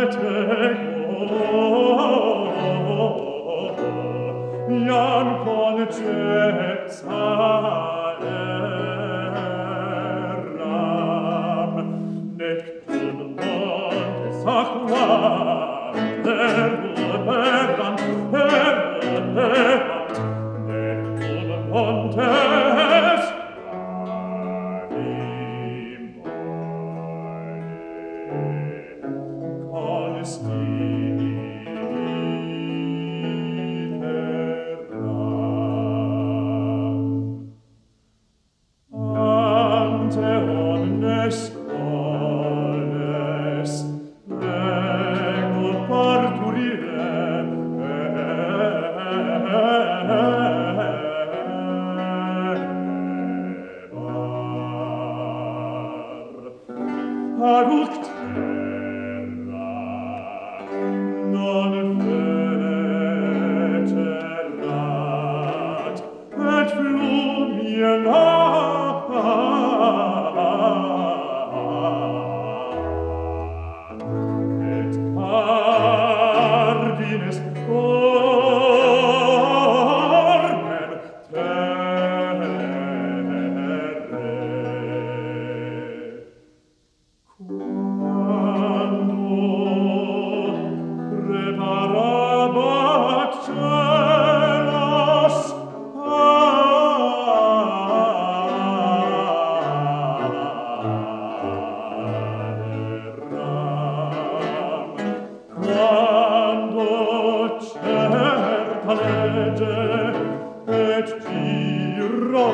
Non te et tira.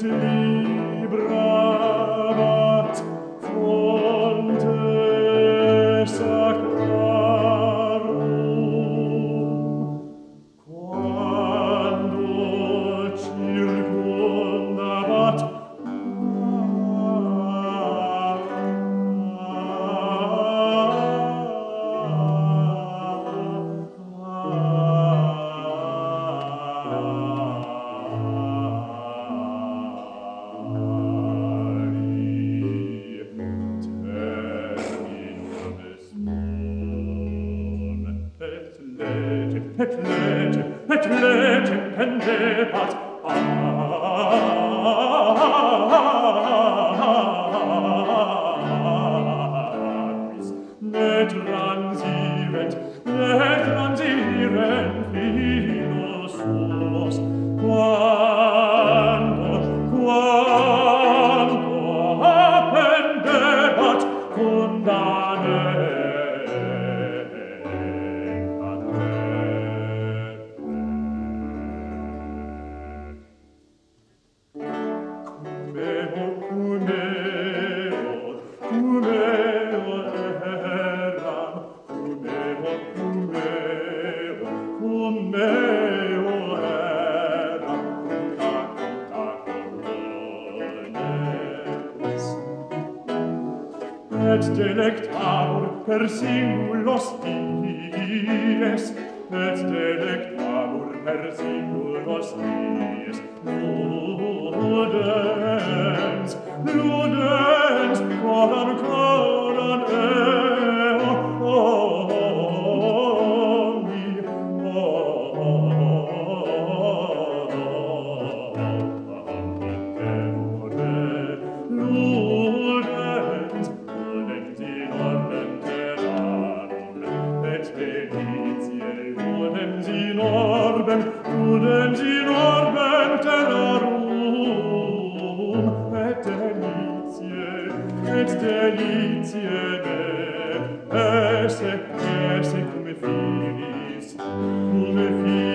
to leave. et lege, et lege pendebat, et delectabur per singulos dies, et delectabur per singulos dies, ludens, ludens, quod ancora et delitie me, esse, esse cum filis, cum filis.